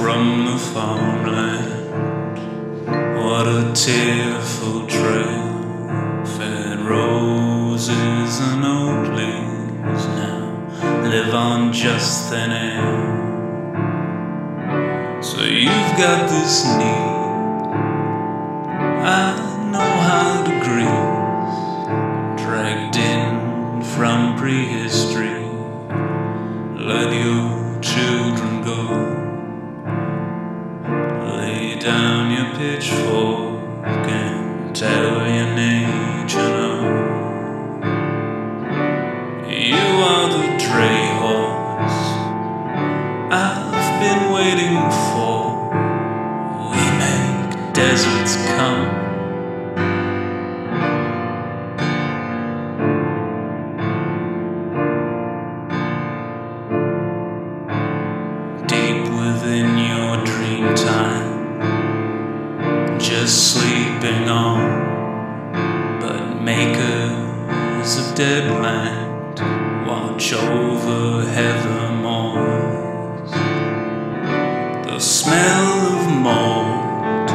from the farmland. What a tearful trail, fed roses and old leaves now live on just thin air. So you've got this need. I know how to grease, dragged in from prehistory. Let your children down your pitchfork and tell your nature no. You are the dray horse I've been waiting for. We make deserts come. Deep within your dream time, sleeping on, but makers of dead land watch over heathermoors. The smell of mold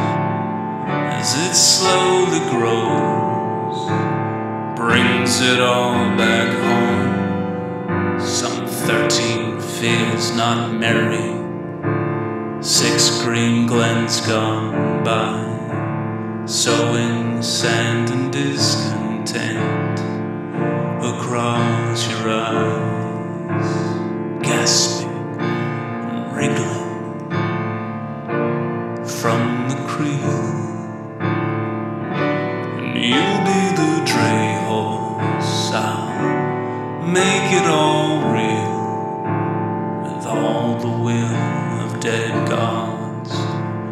as it slowly grows brings it all back home. Some thirteen fears not merry, six green glens gone by, sowing sand and discontent across your eyes, gasping and wriggling from the creel, And you'll be the dray horse. I'll make it all real with all the will of dead gods.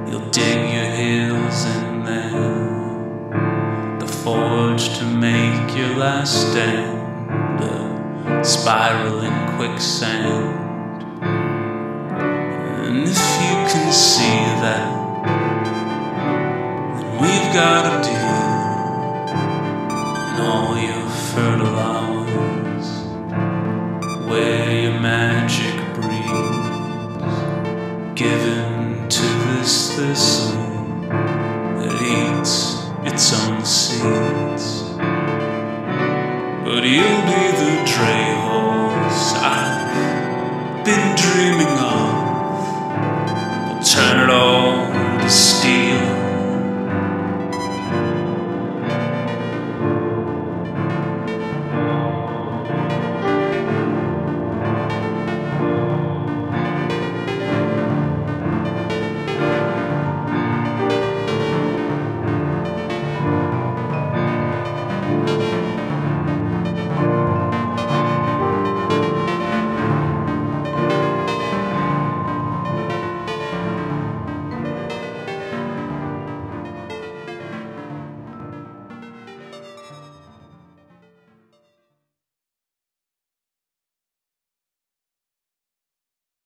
You'll dig your heels last stand, a spiraling quicksand. And if you can see that, then we've got a deal. And all your fertile hours, where your magic breathes, given to this thistle that eats its own. período